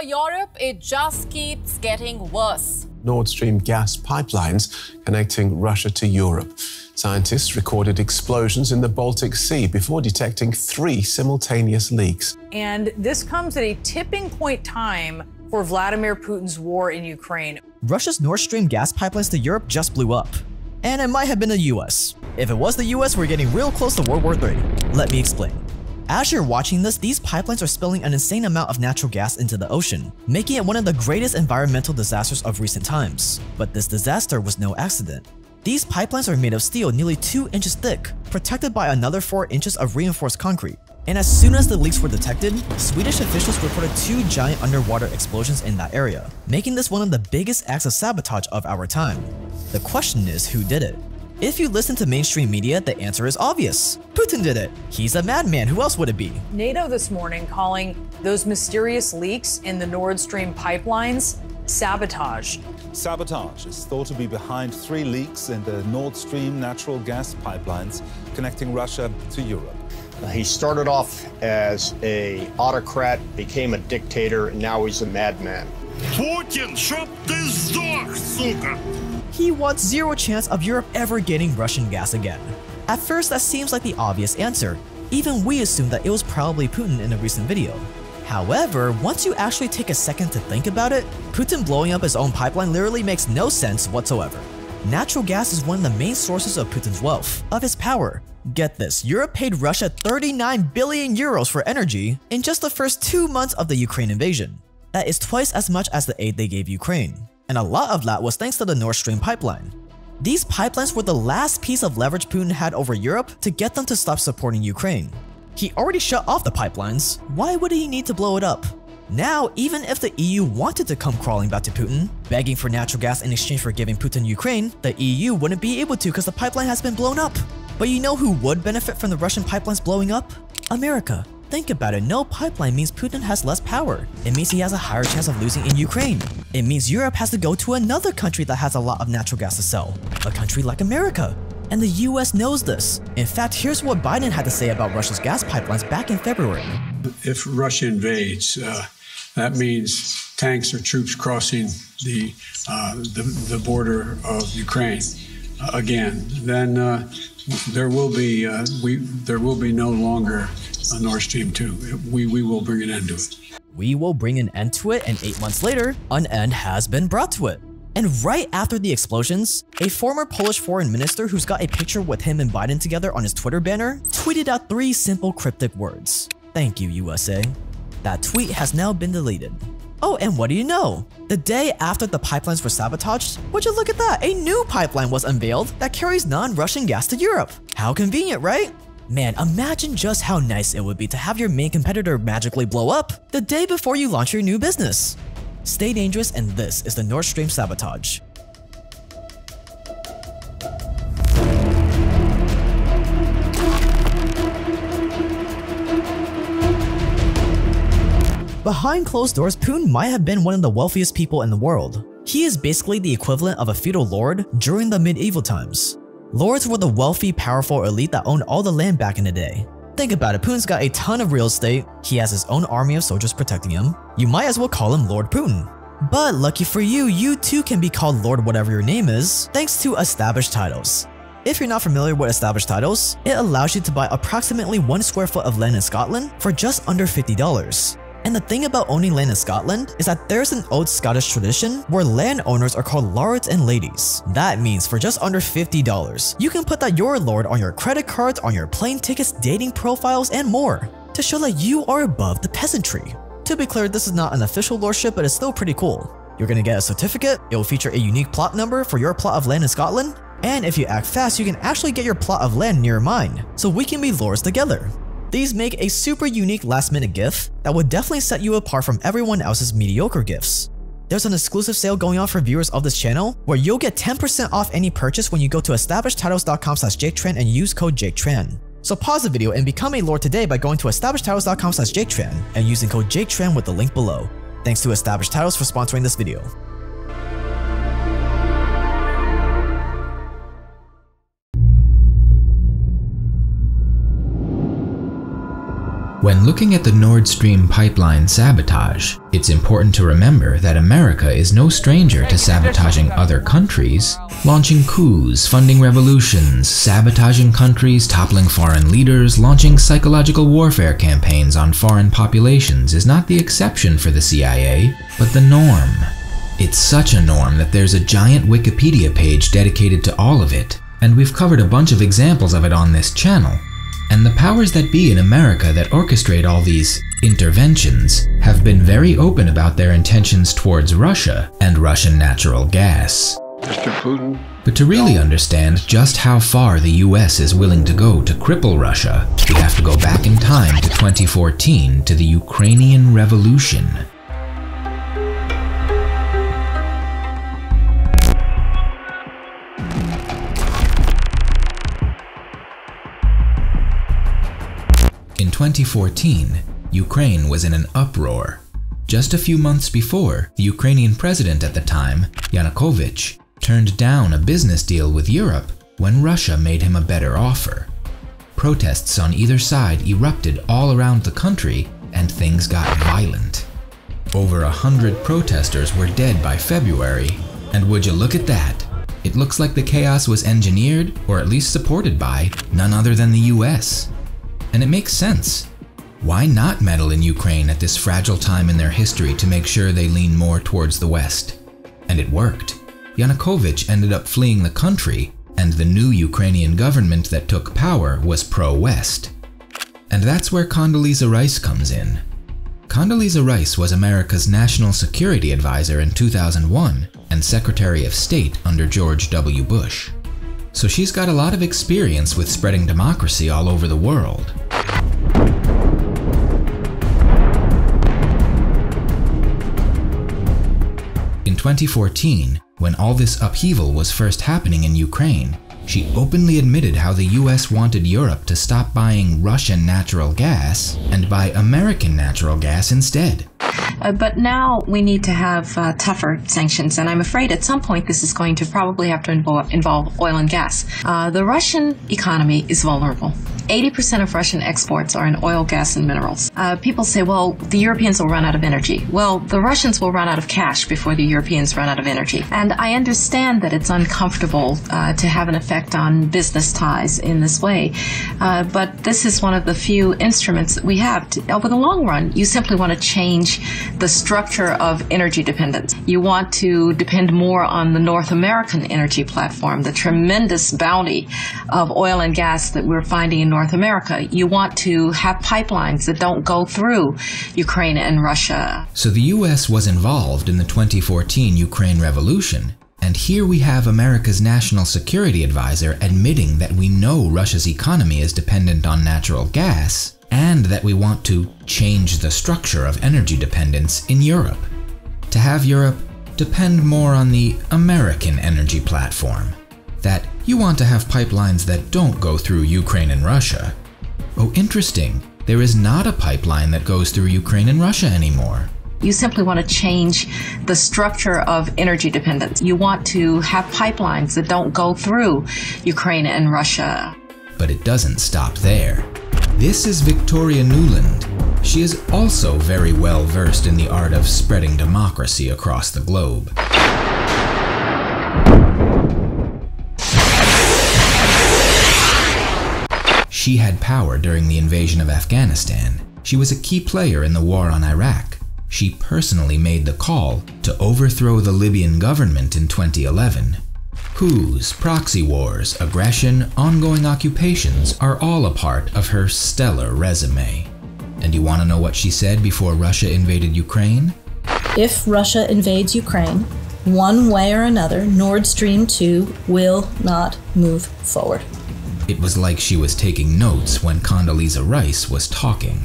for Europe, it just keeps getting worse. Nord Stream gas pipelines connecting Russia to Europe. Scientists recorded explosions in the Baltic Sea before detecting three simultaneous leaks. And this comes at a tipping point time for Vladimir Putin's war in Ukraine. Russia's Nord Stream gas pipelines to Europe just blew up. And it might have been the US. If it was the US, we're getting real close to World War III. Let me explain. As you're watching this, these pipelines are spilling an insane amount of natural gas into the ocean, making it one of the greatest environmental disasters of recent times. But this disaster was no accident. These pipelines are made of steel nearly 2 inches thick, protected by another 4 inches of reinforced concrete. And as soon as the leaks were detected, Swedish officials reported two giant underwater explosions in that area, making this one of the biggest acts of sabotage of our time. The question is who did it? If you listen to mainstream media, the answer is obvious. Putin did it. He's a madman. Who else would it be? NATO this morning calling those mysterious leaks in the Nord Stream pipelines sabotage. Sabotage is thought to be behind three leaks in the Nord Stream natural gas pipelines connecting Russia to Europe. He started off as a autocrat, became a dictator, and now he's a madman. Putin, shut this door, suka! He wants zero chance of Europe ever getting Russian gas again. At first, that seems like the obvious answer. Even we assumed that it was probably Putin in a recent video. However, once you actually take a second to think about it, Putin blowing up his own pipeline literally makes no sense whatsoever. Natural gas is one of the main sources of Putin's wealth, of his power. Get this, Europe paid Russia 39 billion euros for energy in just the first two months of the Ukraine invasion. That is twice as much as the aid they gave Ukraine and a lot of that was thanks to the Nord Stream pipeline. These pipelines were the last piece of leverage Putin had over Europe to get them to stop supporting Ukraine. He already shut off the pipelines, why would he need to blow it up? Now, even if the EU wanted to come crawling back to Putin, begging for natural gas in exchange for giving Putin Ukraine, the EU wouldn't be able to because the pipeline has been blown up. But you know who would benefit from the Russian pipelines blowing up? America. Think about it, no pipeline means Putin has less power. It means he has a higher chance of losing in Ukraine. It means Europe has to go to another country that has a lot of natural gas to sell, a country like America. And the US knows this. In fact, here's what Biden had to say about Russia's gas pipelines back in February. If Russia invades, uh, that means tanks or troops crossing the, uh, the, the, border of Ukraine again. Then uh, there will be uh, we there will be no longer a Nord Stream 2. We, we will bring an end to it. We will bring an end to it, and eight months later, an end has been brought to it. And right after the explosions, a former Polish foreign minister who's got a picture with him and Biden together on his Twitter banner tweeted out three simple cryptic words. Thank you, USA. That tweet has now been deleted. Oh, and what do you know? The day after the pipelines were sabotaged, would you look at that, a new pipeline was unveiled that carries non-Russian gas to Europe. How convenient, right? Man, imagine just how nice it would be to have your main competitor magically blow up the day before you launch your new business. Stay dangerous and this is the Nord Stream sabotage. Behind closed doors, Putin might have been one of the wealthiest people in the world. He is basically the equivalent of a feudal lord during the medieval times. Lords were the wealthy, powerful elite that owned all the land back in the day. Think about it, Putin's got a ton of real estate, he has his own army of soldiers protecting him. You might as well call him Lord Putin. But lucky for you, you too can be called Lord whatever your name is, thanks to established titles. If you're not familiar with established titles, it allows you to buy approximately 1 square foot of land in Scotland for just under $50. And the thing about owning land in Scotland is that there's an old Scottish tradition where landowners are called lords and ladies. That means for just under $50, you can put that your lord on your credit cards, on your plane tickets, dating profiles, and more to show that you are above the peasantry. To be clear, this is not an official lordship, but it's still pretty cool. You're gonna get a certificate, it will feature a unique plot number for your plot of land in Scotland, and if you act fast, you can actually get your plot of land near mine, so we can be lords together. These make a super unique last minute gift that would definitely set you apart from everyone else's mediocre gifts. There's an exclusive sale going on for viewers of this channel where you'll get 10% off any purchase when you go to establishedtitles.com slash jaketran and use code jaketran. So pause the video and become a lord today by going to establishedtitles.com slash jaketran and using code jaketran with the link below. Thanks to Established Titles for sponsoring this video. When looking at the Nord Stream pipeline sabotage, it's important to remember that America is no stranger to sabotaging other countries. Launching coups, funding revolutions, sabotaging countries, toppling foreign leaders, launching psychological warfare campaigns on foreign populations is not the exception for the CIA, but the norm. It's such a norm that there's a giant Wikipedia page dedicated to all of it, and we've covered a bunch of examples of it on this channel. And the powers that be in America that orchestrate all these interventions have been very open about their intentions towards Russia and Russian natural gas. Mr. Putin, But to really understand just how far the US is willing to go to cripple Russia, we have to go back in time to 2014 to the Ukrainian Revolution. 2014, Ukraine was in an uproar. Just a few months before, the Ukrainian president at the time, Yanukovych, turned down a business deal with Europe when Russia made him a better offer. Protests on either side erupted all around the country and things got violent. Over a hundred protesters were dead by February, and would you look at that? It looks like the chaos was engineered, or at least supported by, none other than the US. And it makes sense. Why not meddle in Ukraine at this fragile time in their history to make sure they lean more towards the West? And it worked. Yanukovych ended up fleeing the country, and the new Ukrainian government that took power was pro West. And that's where Condoleezza Rice comes in. Condoleezza Rice was America's national security advisor in 2001 and Secretary of State under George W. Bush. So she's got a lot of experience with spreading democracy all over the world. In 2014, when all this upheaval was first happening in Ukraine, she openly admitted how the US wanted Europe to stop buying Russian natural gas and buy American natural gas instead. Uh, but now we need to have uh, tougher sanctions, and I'm afraid at some point this is going to probably have to involve, involve oil and gas. Uh, the Russian economy is vulnerable. 80% of Russian exports are in oil, gas, and minerals. Uh, people say, well, the Europeans will run out of energy. Well, the Russians will run out of cash before the Europeans run out of energy. And I understand that it's uncomfortable uh, to have an effect on business ties in this way. Uh, but this is one of the few instruments that we have. To, over the long run, you simply want to change the structure of energy dependence. You want to depend more on the North American energy platform, the tremendous bounty of oil and gas that we're finding in North America. You want to have pipelines that don't go through Ukraine and Russia. So the US was involved in the 2014 Ukraine revolution, and here we have America's national security advisor admitting that we know Russia's economy is dependent on natural gas and that we want to change the structure of energy dependence in Europe. To have Europe depend more on the American energy platform. That you want to have pipelines that don't go through Ukraine and Russia. Oh, interesting. There is not a pipeline that goes through Ukraine and Russia anymore. You simply want to change the structure of energy dependence. You want to have pipelines that don't go through Ukraine and Russia. But it doesn't stop there. This is Victoria Nuland. She is also very well versed in the art of spreading democracy across the globe. She had power during the invasion of Afghanistan. She was a key player in the war on Iraq. She personally made the call to overthrow the Libyan government in 2011. Coups, proxy wars, aggression, ongoing occupations are all a part of her stellar resume. And you want to know what she said before Russia invaded Ukraine? If Russia invades Ukraine, one way or another, Nord Stream 2 will not move forward. It was like she was taking notes when Condoleezza Rice was talking.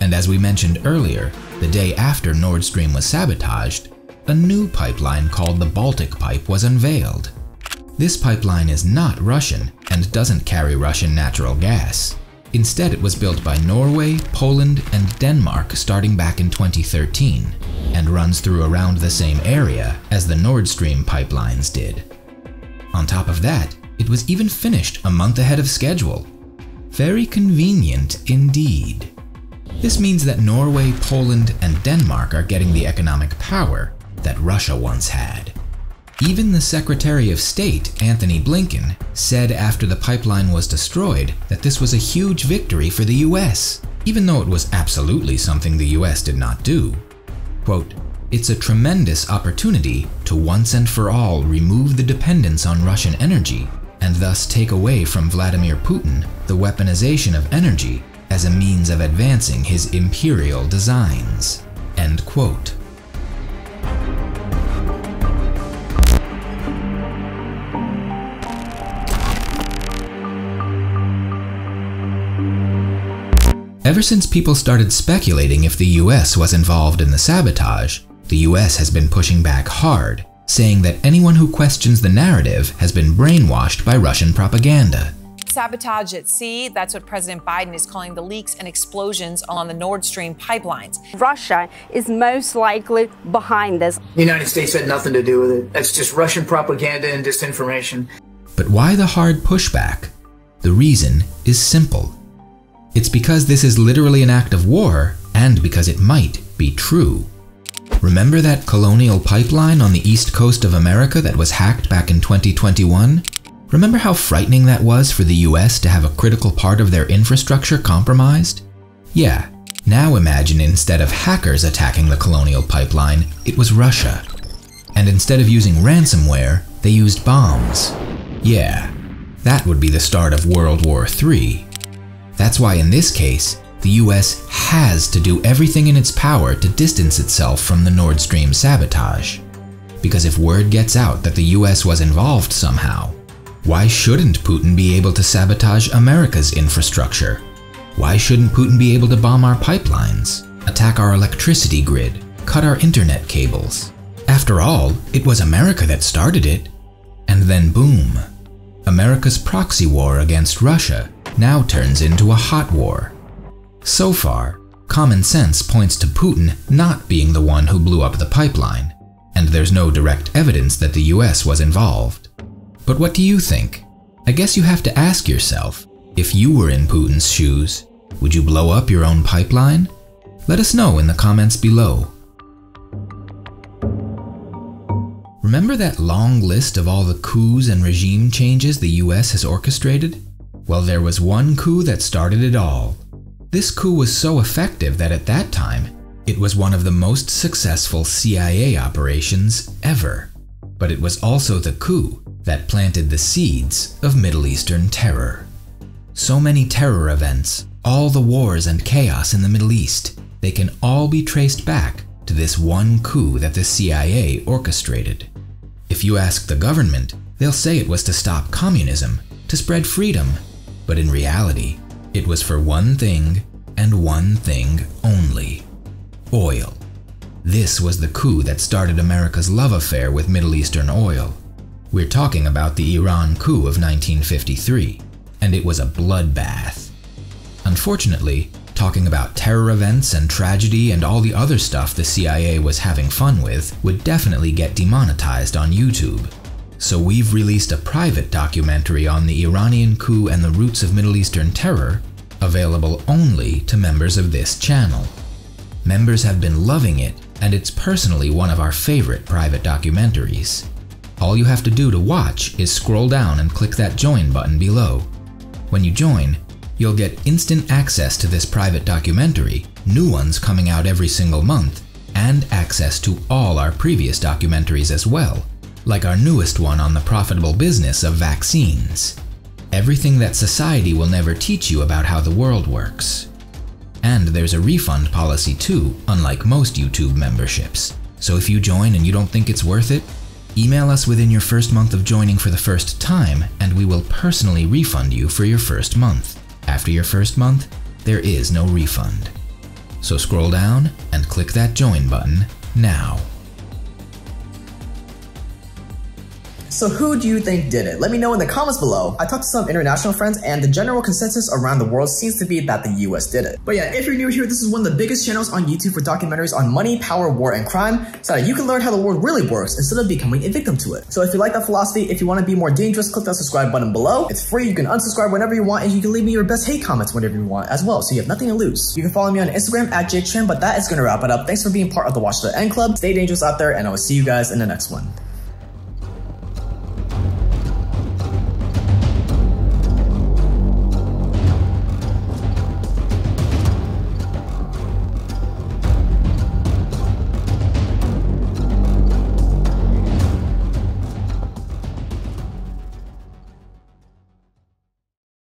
And as we mentioned earlier, the day after Nord Stream was sabotaged, a new pipeline called the Baltic Pipe was unveiled. This pipeline is not Russian and doesn't carry Russian natural gas. Instead, it was built by Norway, Poland, and Denmark starting back in 2013 and runs through around the same area as the Nord Stream pipelines did. On top of that, it was even finished a month ahead of schedule. Very convenient indeed. This means that Norway, Poland, and Denmark are getting the economic power that Russia once had. Even the Secretary of State, Antony Blinken, said after the pipeline was destroyed that this was a huge victory for the US, even though it was absolutely something the US did not do. Quote, it's a tremendous opportunity to once and for all remove the dependence on Russian energy and thus take away from Vladimir Putin the weaponization of energy as a means of advancing his imperial designs. End quote. Ever since people started speculating if the US was involved in the sabotage, the US has been pushing back hard, saying that anyone who questions the narrative has been brainwashed by Russian propaganda. Sabotage at sea, that's what President Biden is calling the leaks and explosions along the Nord Stream pipelines. Russia is most likely behind this. The United States had nothing to do with it. That's just Russian propaganda and disinformation. But why the hard pushback? The reason is simple. It's because this is literally an act of war, and because it might be true. Remember that colonial pipeline on the east coast of America that was hacked back in 2021? Remember how frightening that was for the US to have a critical part of their infrastructure compromised? Yeah, now imagine instead of hackers attacking the colonial pipeline, it was Russia. And instead of using ransomware, they used bombs. Yeah, that would be the start of World War III. That's why in this case, the US has to do everything in its power to distance itself from the Nord Stream sabotage. Because if word gets out that the US was involved somehow, why shouldn't Putin be able to sabotage America's infrastructure? Why shouldn't Putin be able to bomb our pipelines, attack our electricity grid, cut our internet cables? After all, it was America that started it. And then boom, America's proxy war against Russia now turns into a hot war. So far, common sense points to Putin not being the one who blew up the pipeline, and there's no direct evidence that the US was involved. But what do you think? I guess you have to ask yourself, if you were in Putin's shoes, would you blow up your own pipeline? Let us know in the comments below. Remember that long list of all the coups and regime changes the US has orchestrated? Well, there was one coup that started it all. This coup was so effective that at that time, it was one of the most successful CIA operations ever. But it was also the coup that planted the seeds of Middle Eastern terror. So many terror events, all the wars and chaos in the Middle East, they can all be traced back to this one coup that the CIA orchestrated. If you ask the government, they'll say it was to stop communism, to spread freedom, but in reality, it was for one thing and one thing only oil. This was the coup that started America's love affair with Middle Eastern oil. We're talking about the Iran coup of 1953, and it was a bloodbath. Unfortunately, talking about terror events and tragedy and all the other stuff the CIA was having fun with would definitely get demonetized on YouTube. So we've released a private documentary on the Iranian coup and the roots of Middle Eastern terror, available only to members of this channel. Members have been loving it, and it's personally one of our favorite private documentaries. All you have to do to watch is scroll down and click that join button below. When you join, you'll get instant access to this private documentary, new ones coming out every single month, and access to all our previous documentaries as well, like our newest one on the profitable business of vaccines. Everything that society will never teach you about how the world works. And there's a refund policy too, unlike most YouTube memberships. So if you join and you don't think it's worth it, email us within your first month of joining for the first time and we will personally refund you for your first month. After your first month, there is no refund. So scroll down and click that join button now. So who do you think did it? Let me know in the comments below. I talked to some international friends and the general consensus around the world seems to be that the US did it. But yeah, if you're new here, this is one of the biggest channels on YouTube for documentaries on money, power, war, and crime so that you can learn how the world really works instead of becoming a victim to it. So if you like that philosophy, if you want to be more dangerous, click that subscribe button below. It's free, you can unsubscribe whenever you want, and you can leave me your best hate comments whenever you want as well, so you have nothing to lose. You can follow me on Instagram at jaketran, but that is going to wrap it up. Thanks for being part of the Watch the End Club. Stay dangerous out there, and I will see you guys in the next one.